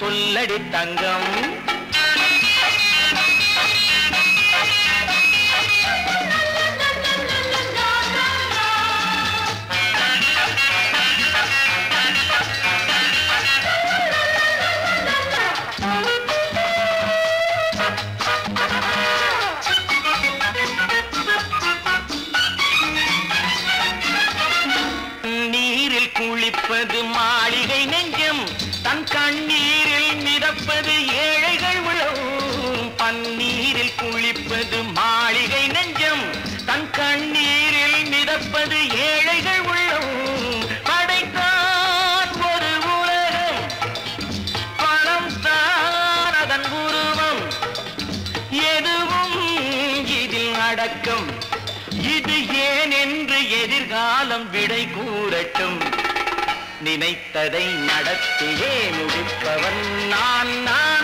சொல்லடி தங்கம். மட்டும் நினைத்ததை நடத்தியே முடிப்பவன் நான் நான்.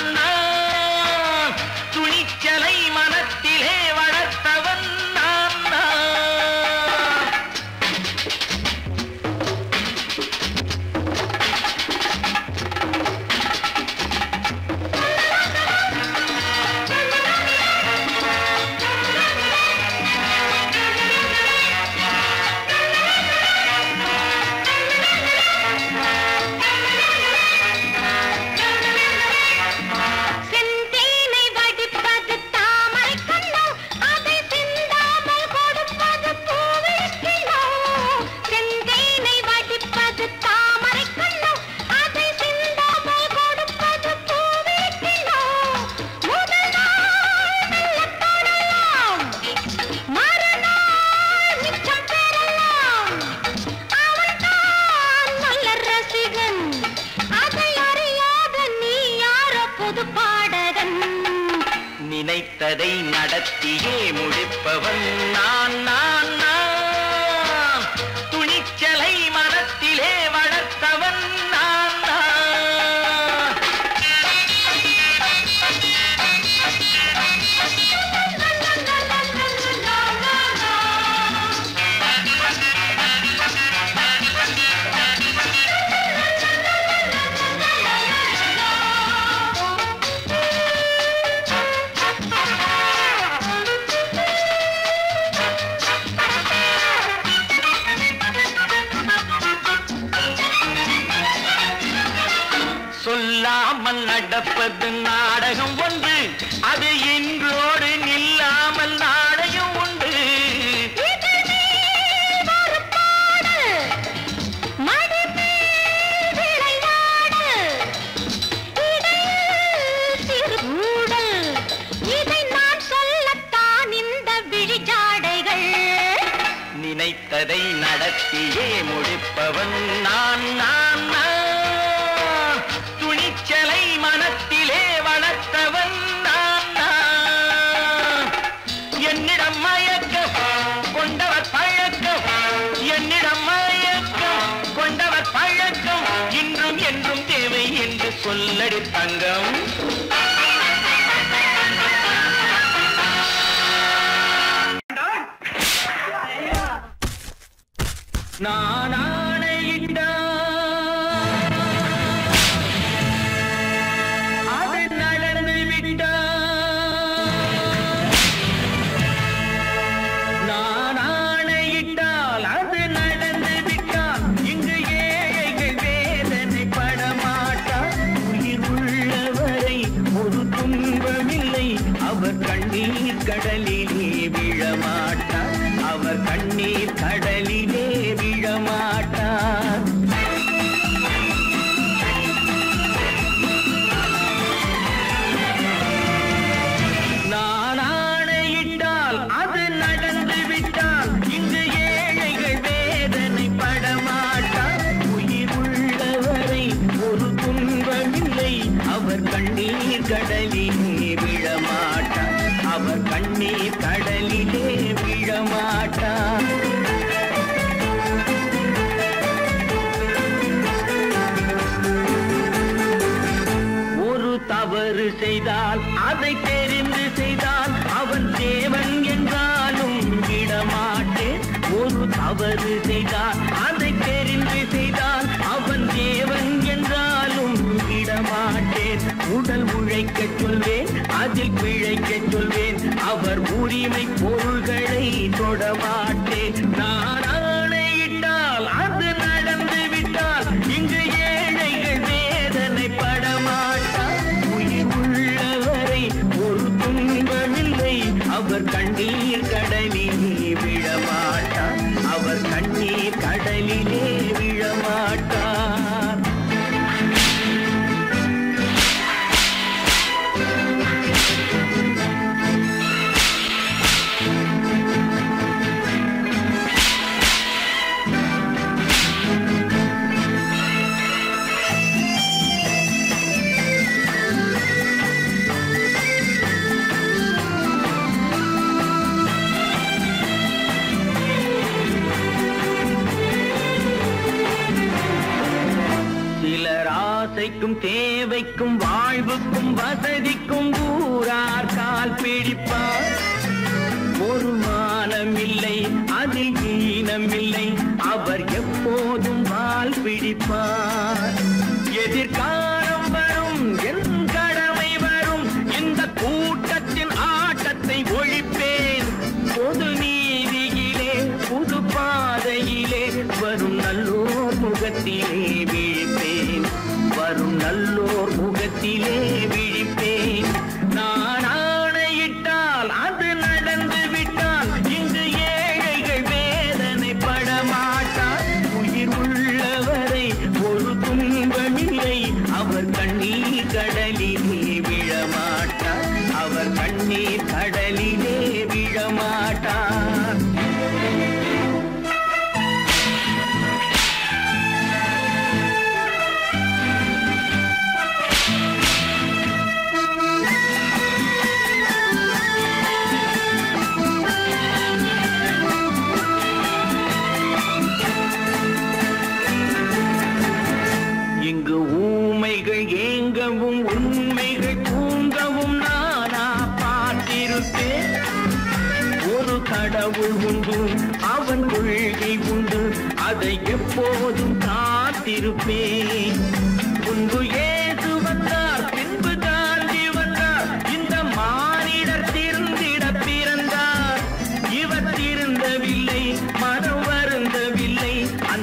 நான் ஆணையிட்டான்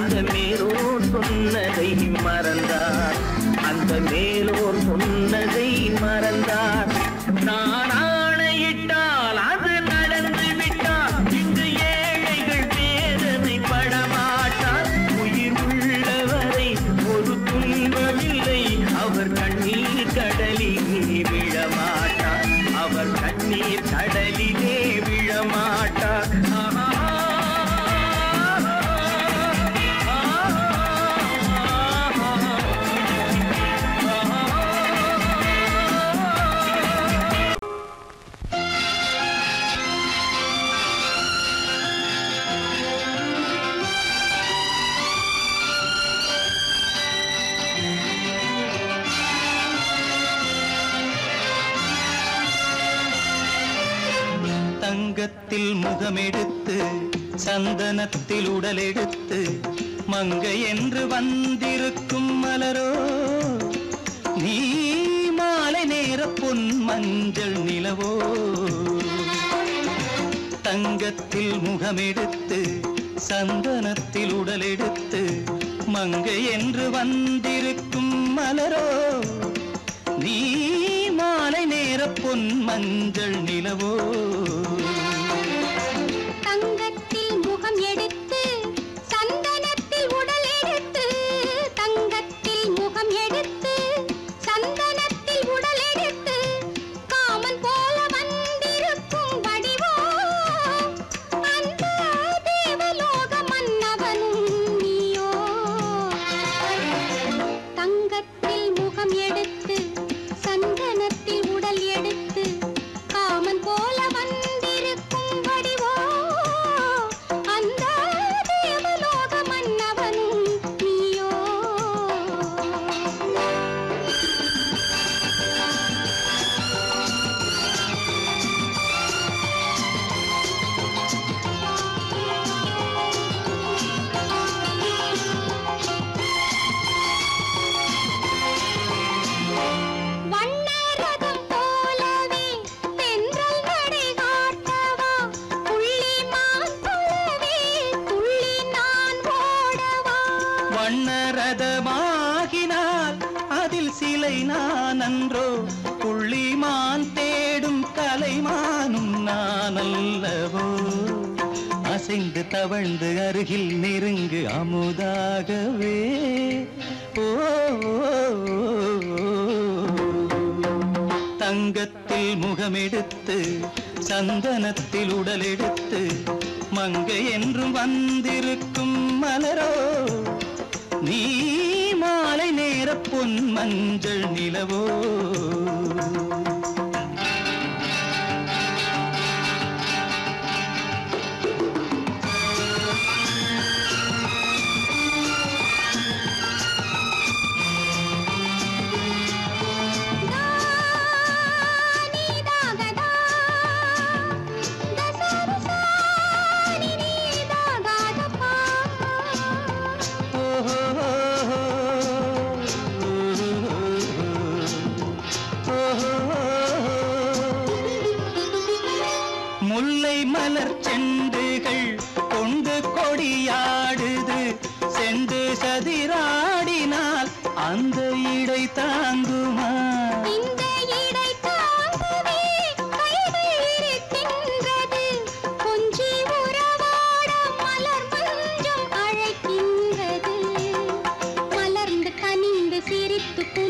அந்த மேலோர் சொன்னதை மறந்தார் அந்த மேலோர் சொன்னதை மறந்தார் நான் ஆணையிட்டார் சொர்க்கமெடுத்து சந்தனத்தில் உடலெடுத்து மங்கை என்று வந்திருக்கும் மலரோ நீ மாலை நேர பொன் மஞ்சள் நிலவோ. தங்கத்தில் முகமெடுத்து சந்தனத்தில் உடலெடுத்து மங்கை என்று வந்திருக்கும் மலரோ நீ மாலை நேர பொன் மஞ்சள் நிலவோ. खुद को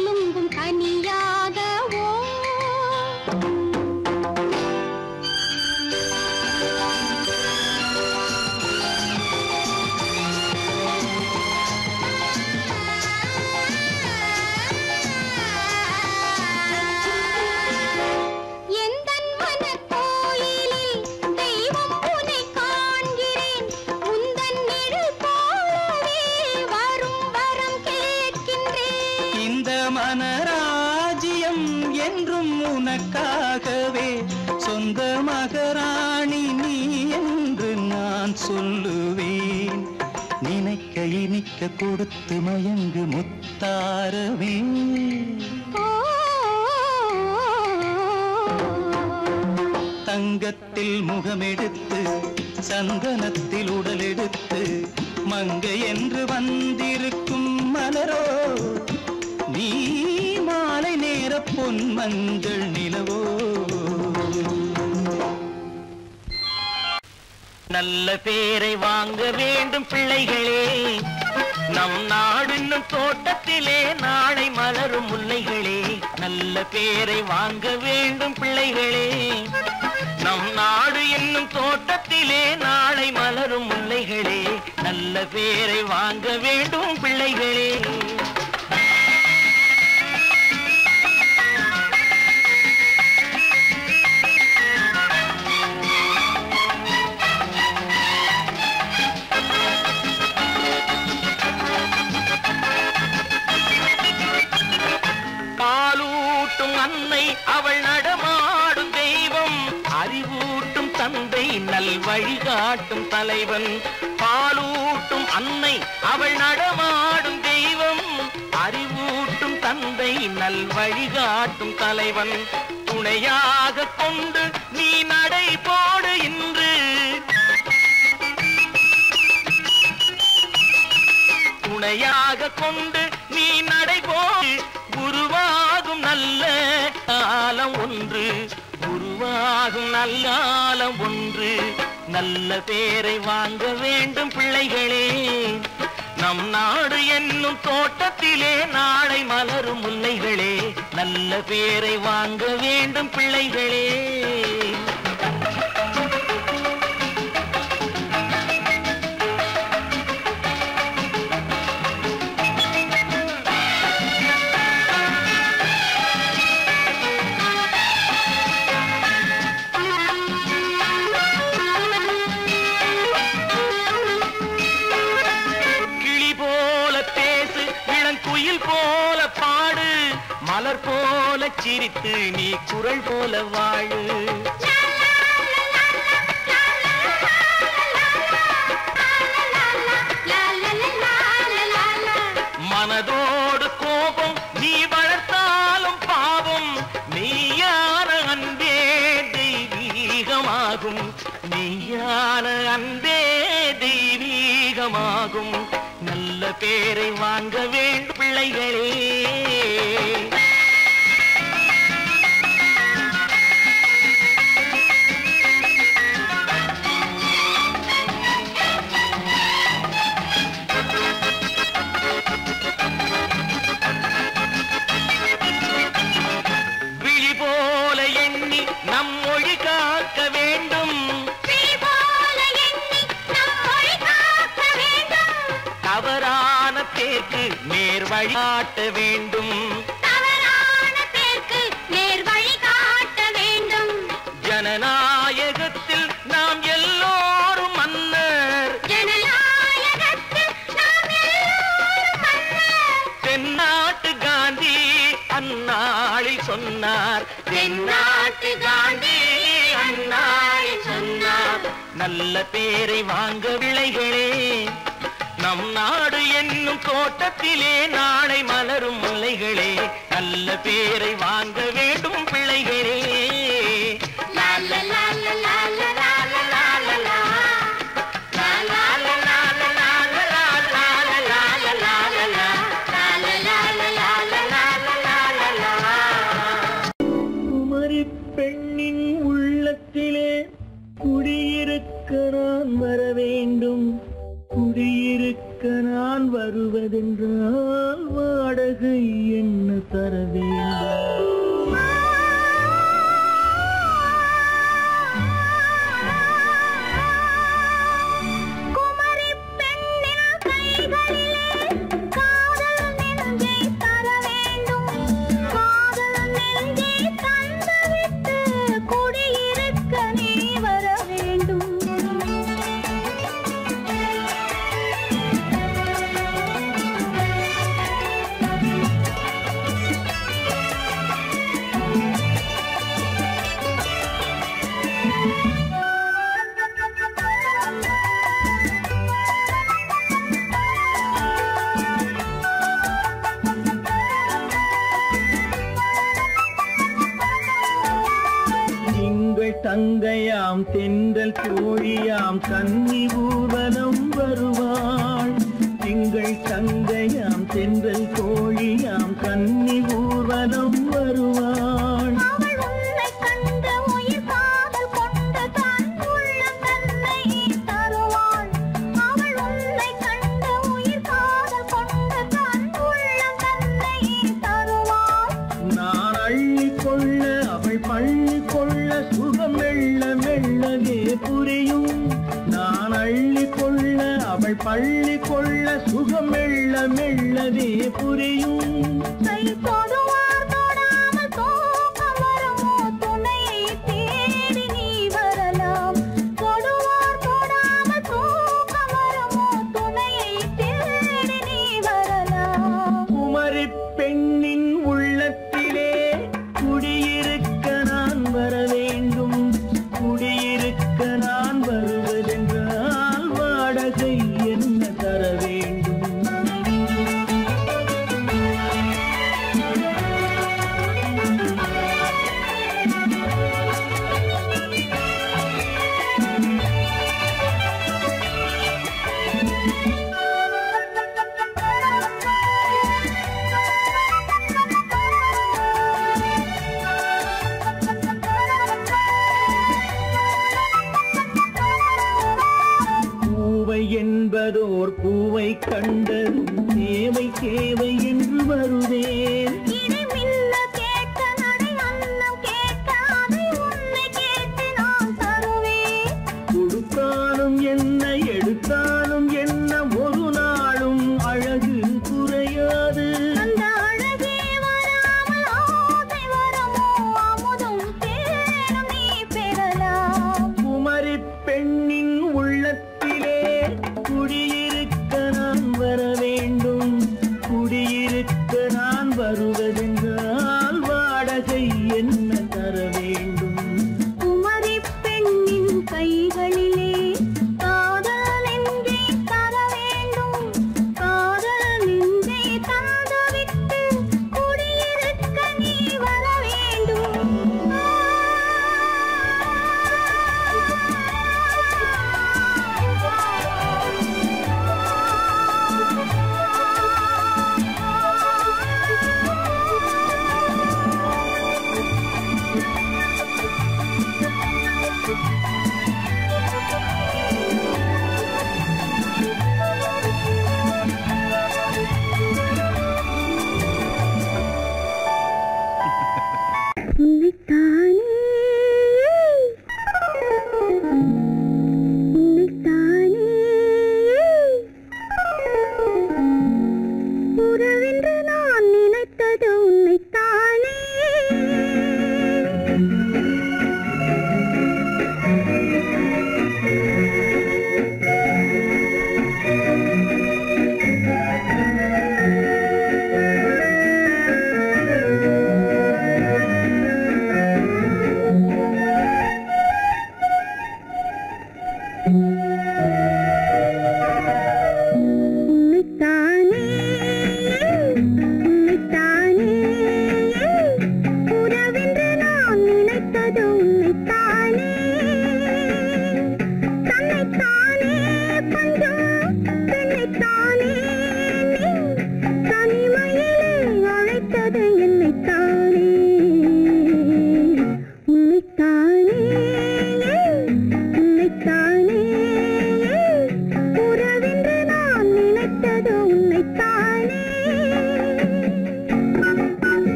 வழிகாட்டும் தலைவன் துணையாக கொண்டு நீ நடை போடு இன்று. துணையாக கொண்டு நீ நடைபோய் உருவாகும் நல்ல காலம் ஒன்று. உருவாகும் நல்ல காலம் ஒன்று. நல்ல பேரை வாங்க வேண்டும் பிள்ளைகளே. நம் நாடு என்னும் தோட்டத்திலே நாளை மலரும் முல்லைகளே நல்ல பேரை வாங்க வேண்டும் பிள்ளைகளே. சிரித்து நீ குரல் போல வாழு. மனதோடு கோபம் நீ வளர்த்தாலும் பாவம் நீயான அன்பே தெய்வீகமாகும். நீயான அன்பே தெய்வீகமாகும். நல்ல பேரை வாங்க வேண்டும் பிள்ளைகளே. வழிகாட்ட வேண்டும். ஜனநாயகத்தில் நாம் எல்லோரும் மன்னர். தென்னாட்டு காந்தி அந்நாளில் சொன்னார். தென்னாட்டு காந்தி அந்நாளில் சொன்னார். நல்ல பேரை வாங்க விளைகளே நம் நாடு என்னும் தோட்டத்திலே நாளை மலரும் முல்லைகளே நல்ல பேரை வாங்க வேண்டும் பிள்ளைகளே. தூழியாம் தன்னை त्रिपुरी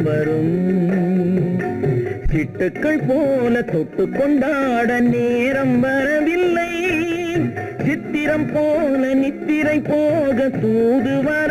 நேரம் வரும். சிட்டுக்கள் போல தொட்டு கொண்டாட நேரம் வரவில்லை. சித்திரம் போல நித்திரை போக தூது வர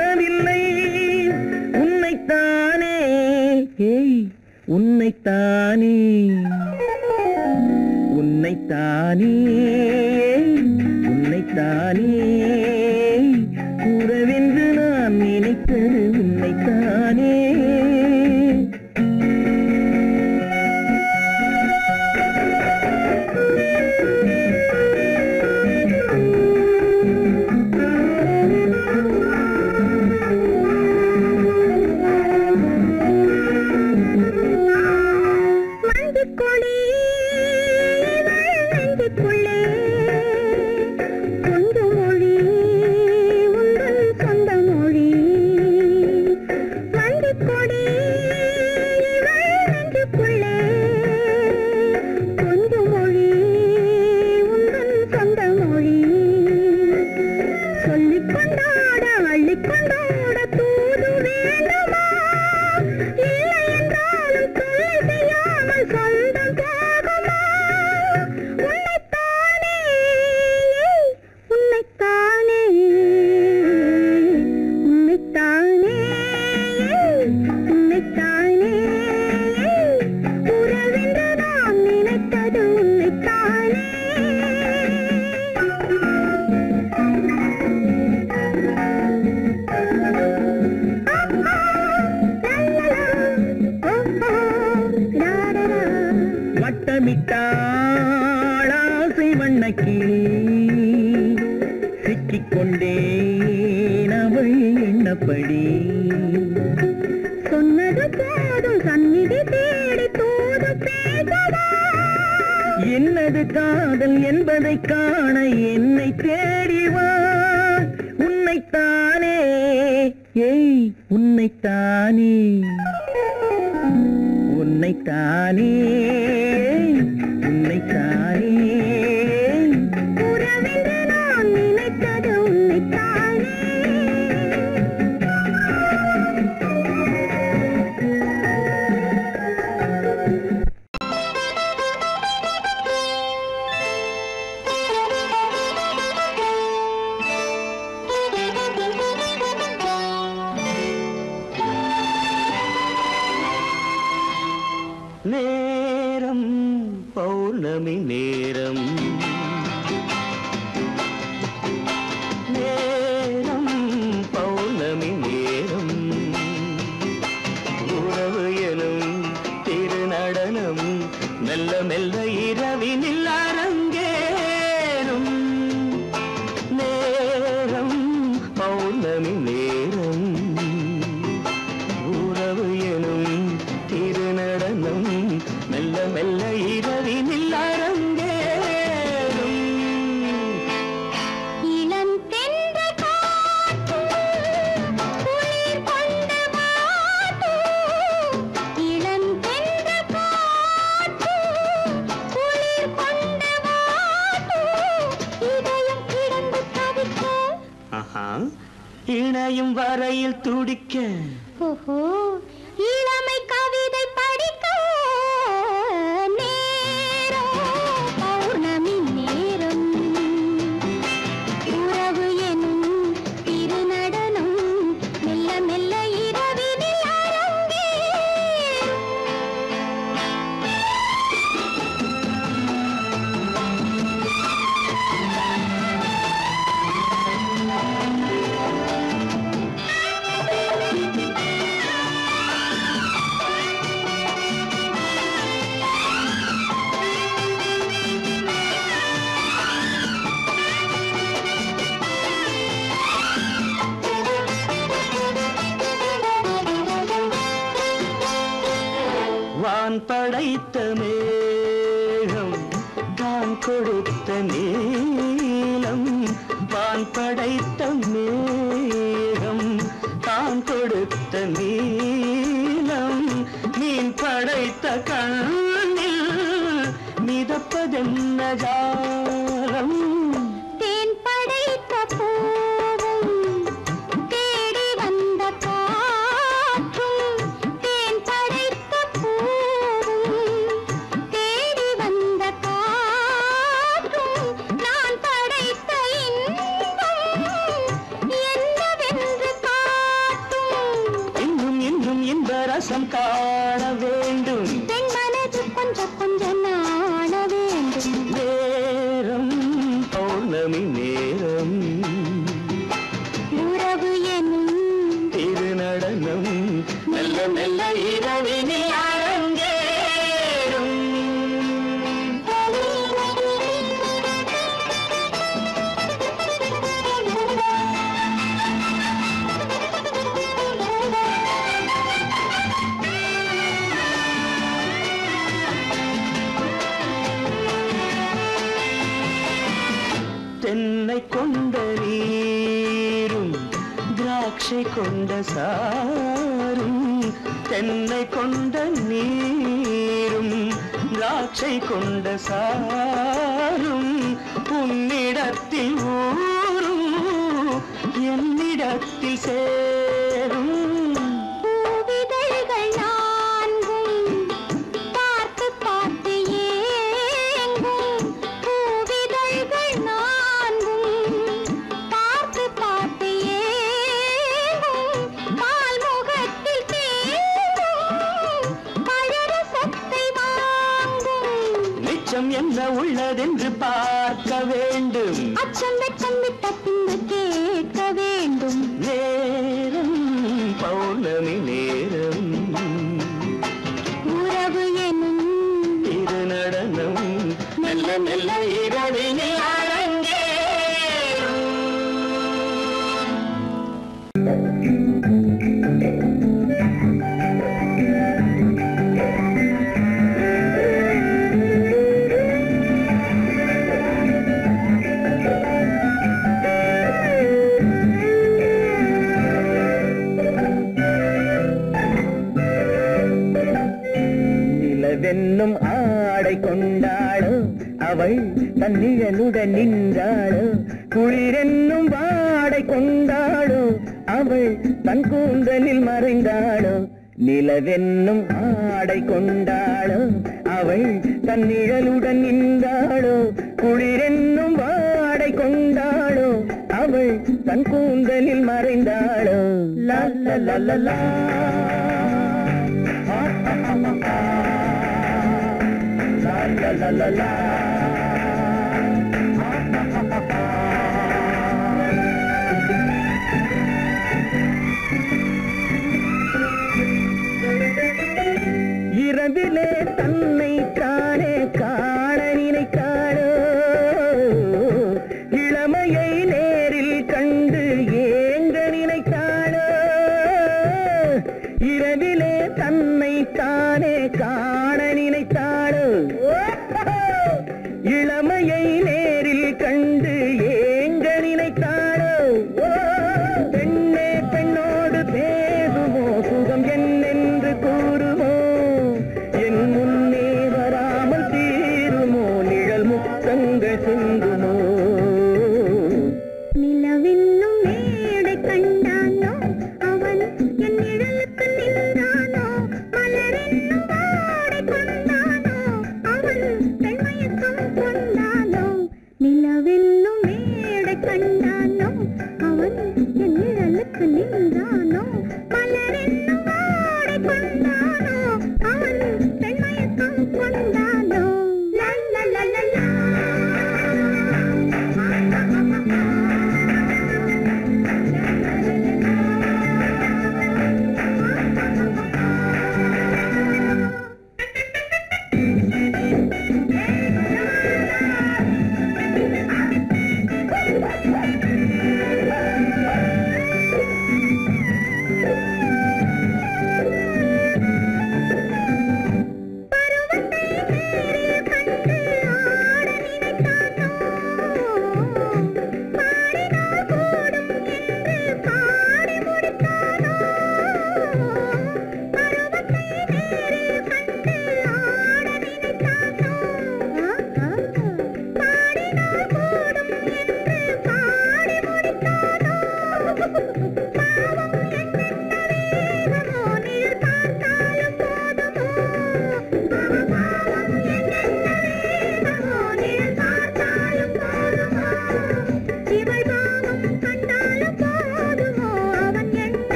இணையும் வரையில் துடிக்க. கொண்ட சாரும் அவளுடன் நின்றாளோ? குளிரென்னும் வாடை கொண்டாளோ? அவள் தன் கூந்தலில் மறைந்தாளோ? லல்லா இரவிலே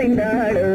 கண்டாளோ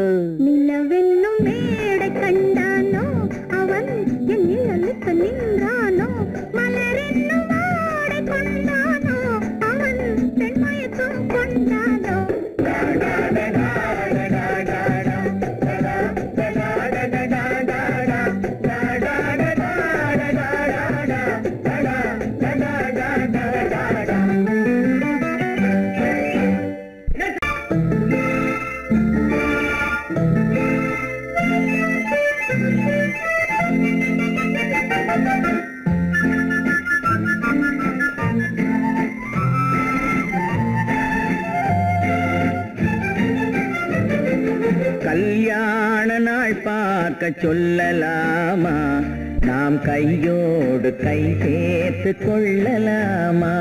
மறக்க சொல்லலாமா? நாம் கையோடு கை சேர்த்து கொள்ளலாமா?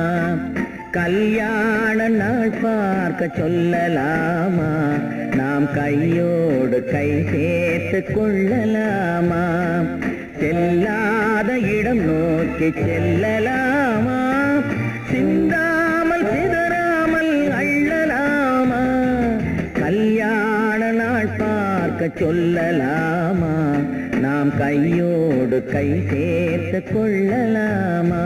கல்யாண நாள் பார்க்க சொல்லலாமா? நாம் கையோடு கை சேர்த்து கொள்ளலாமா? செல்லாத இடம் நோக்கி செல்லலாம் கை சேர்த்து கொள்ளலாமா?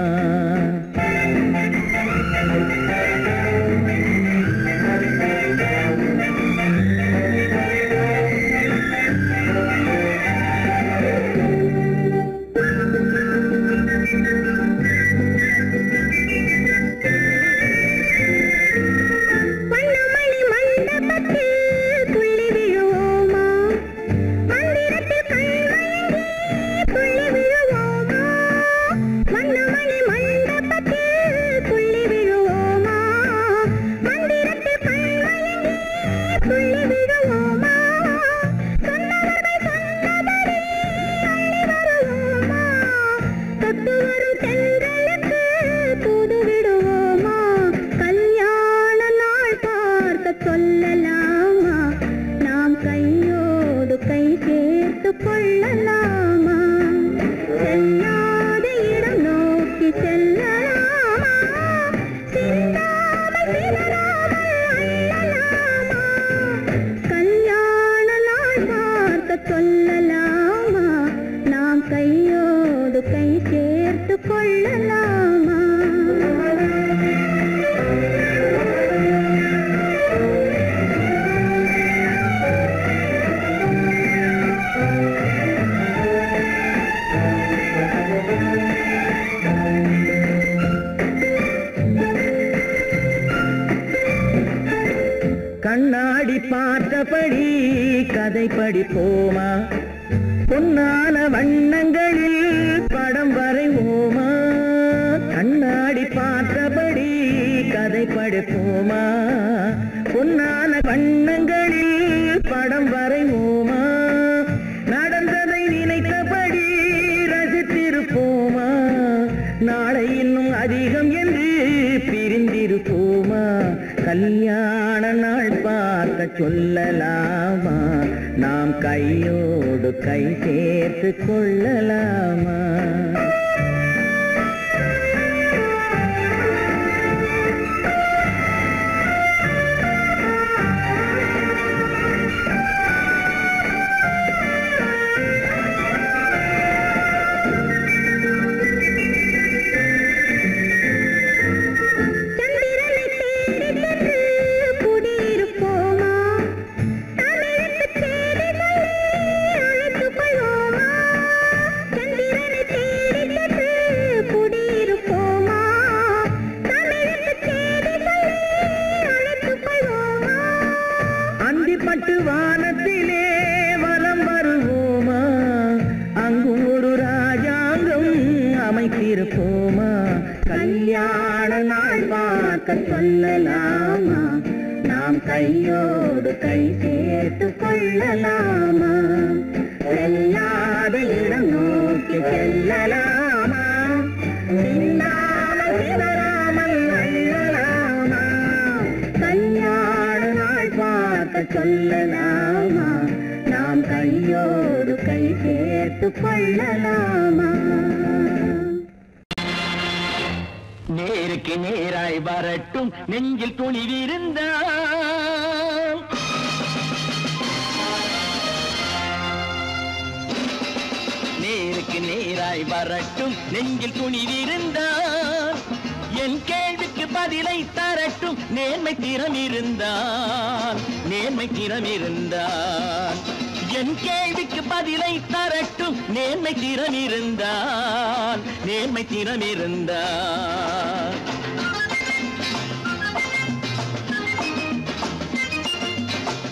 தினமிருந்தார்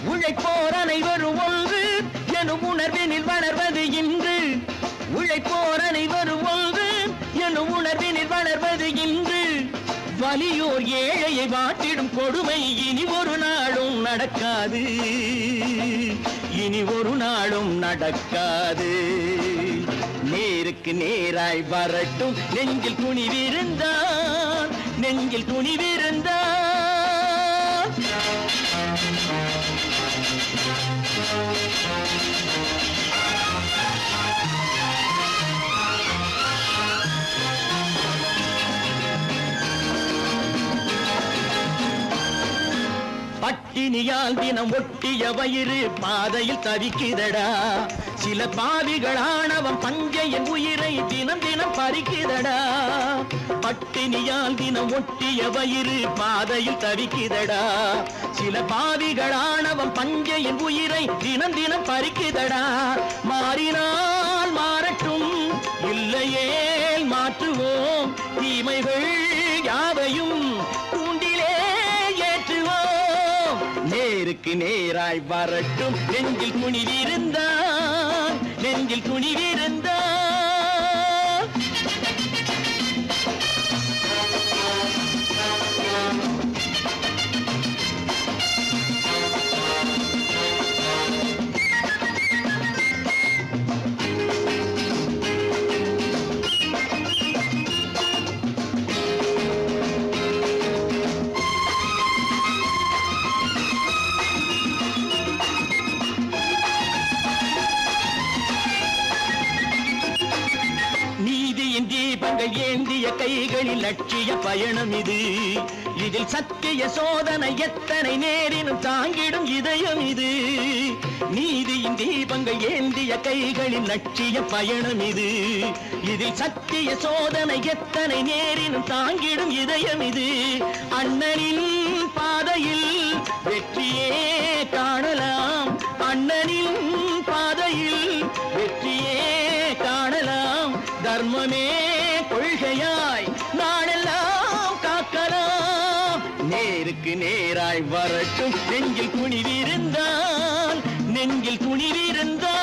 உழைப்போர் அனைவரும் ஒன்று எனும் உணர்வினில் வளர்வது இன்று. உழைப்போர் அனைவரும் ஒன்று எனும் உணர்வினில் வளர்வது இன்று. வலியோர் ஏழையை வாட்டிடும் கொடுமை இனி ஒரு நாளும் நடக்காது. இனி ஒரு நாளும் நடக்காது. நேருக்கு நேராய் வரட்டும். நெஞ்சில் துணிவிருந்தான் நெஞ்சில் துணிவிருந்தான் பட்டினியால் தினம் ஒட்டிய வயிறு பாதையில் தவிக்குதடா சில பாவிகளானவன் பஞ்சையின் உயிரை தினம் தினம் பறிக்குதடா பட்டினியால் தினம் ஒட்டிய வயிறு பாதையில் தவிக்குதடா சில பாவிகளானவன் பஞ்சையின் உயிரை தினம் தினம் பறிக்குதடா மாறினால் மாறட்டும் இல்லையே நேருக்கு நேராய் வரட்டும். நெஞ்சில் துணிவிருந்தான் நெஞ்சில் துணிவிருந்தான் கைகளில் லட்சிய பயணம் இது. இதில் சத்திய சோதனை எத்தனை நேரினும் தாங்கிடும் இதயம் இது. நீதியின் தீபங்கள் ஏந்திய கைகளின் லட்சிய பயணம் இது. இதில் சத்திய சோதனை எத்தனை நேரினும் தாங்கிடும் இதயம் இது. அண்ணனின் பாதையில் வெற்றியே காணலாம். அண்ணனின் பாதையில் வெற்றியே காணலாம். தர்மமே நேராய் வரட்டும். நெஞ்சில் துணிவிருந்தான் நெஞ்சில் துணிவிருந்தான்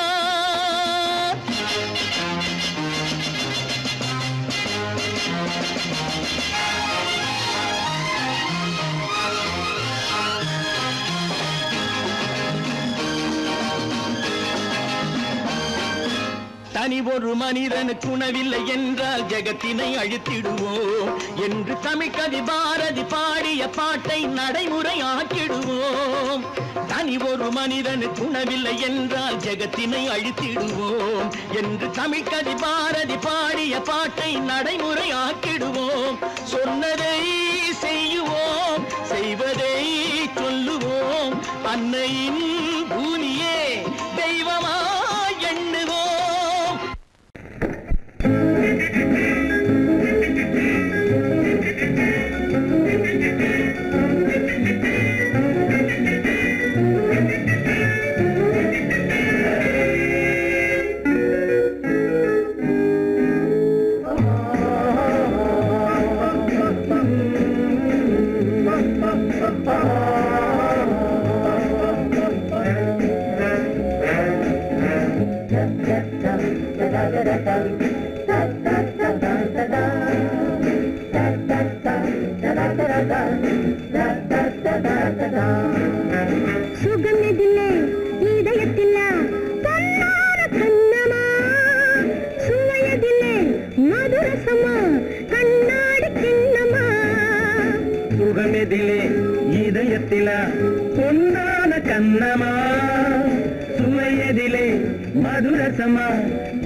தனி ஒரு மனிதனுக்கு உணவில்லை என்றால் ஜெகத்தினை அழித்திடுவோம். என்று தமிழ் கவி பாரதி பாடிய பாட்டை நடைமுறையாக்கிடுவோம் தனி ஒரு மனிதனுக்கு உணவில்லை என்றால் ஜெகத்தினை அழித்திடுவோம். என்று தமிழ்கவி பாரதி பாடிய பாட்டை நடைமுறையாக்கிடுவோம் சொன்னதை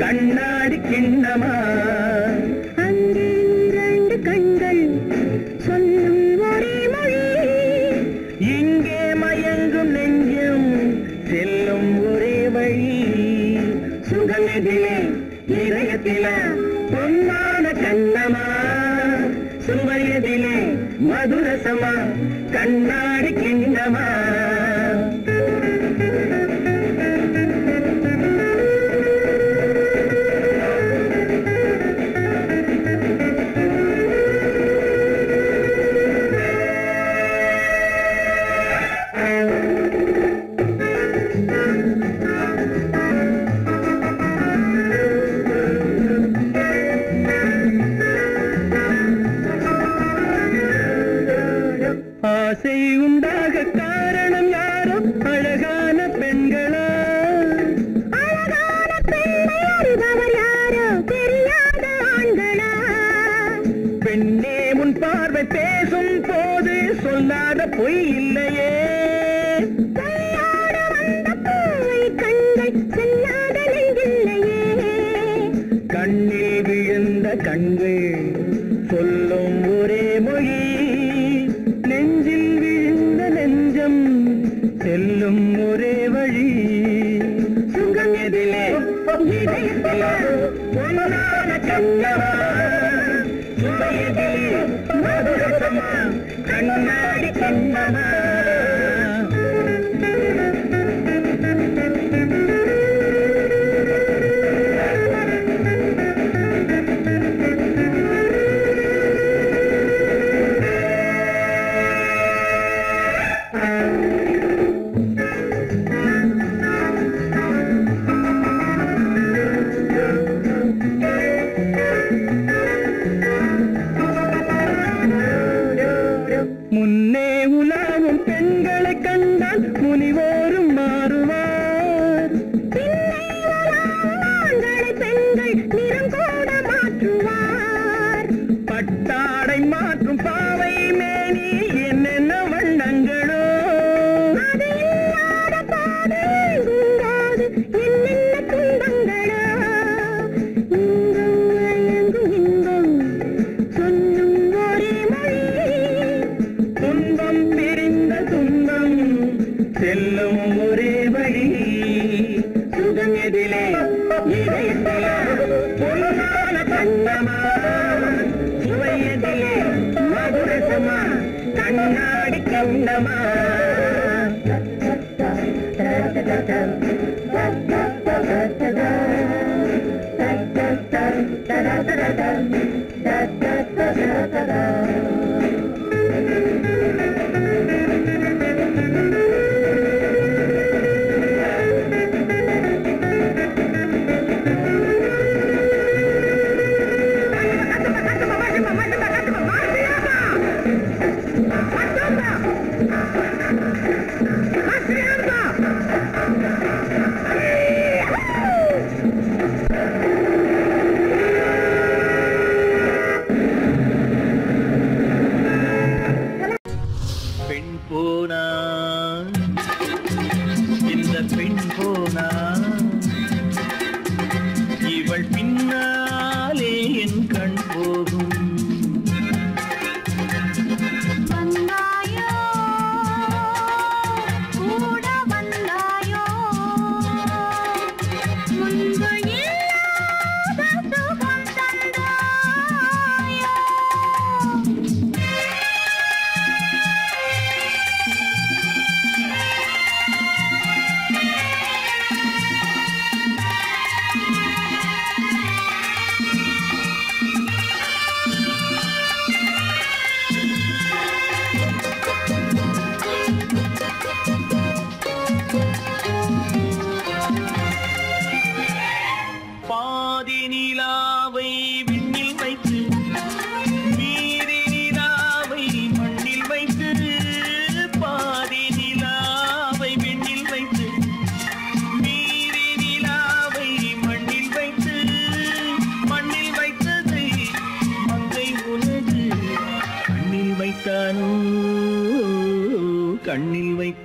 கண்ணாடி கிண்ணமா? அங்கே இரண்டு கண்கள் சொல்லும் ஒரே மொழி. இங்கே மயங்கும் நெஞ்சும் செல்லும் ஒரே வழி. சுகமெதிலே இதயத்தில பொன்னான கண்ணமா? சுவையதிலே மதுரசமா? கண்ணாடி கிண்ணமா? many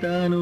తాను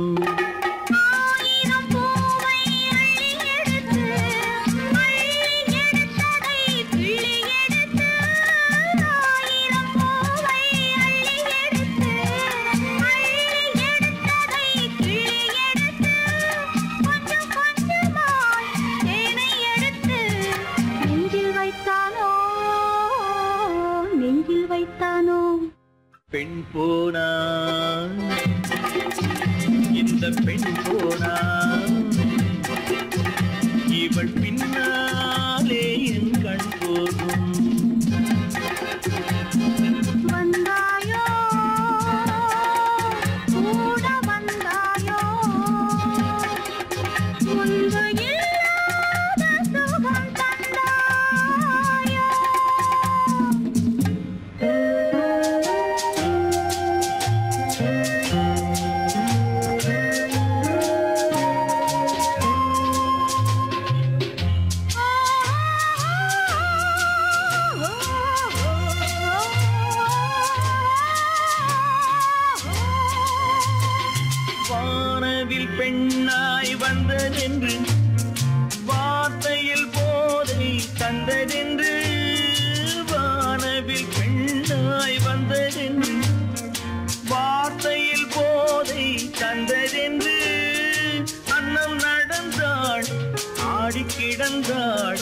கண்டாள்.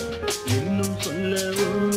இன்னும் சொல்லவும்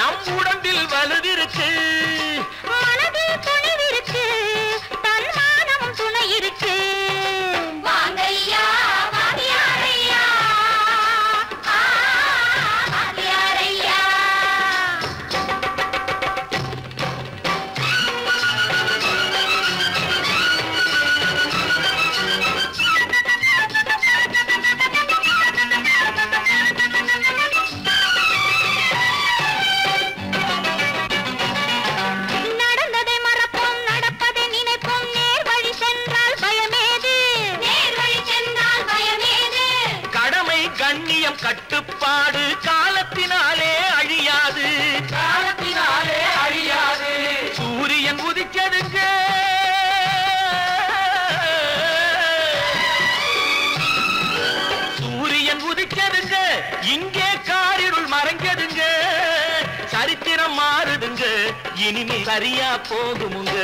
நம் உடம்பில் வலுவிருக்கு மனதில் சரியா போகுமுங்க.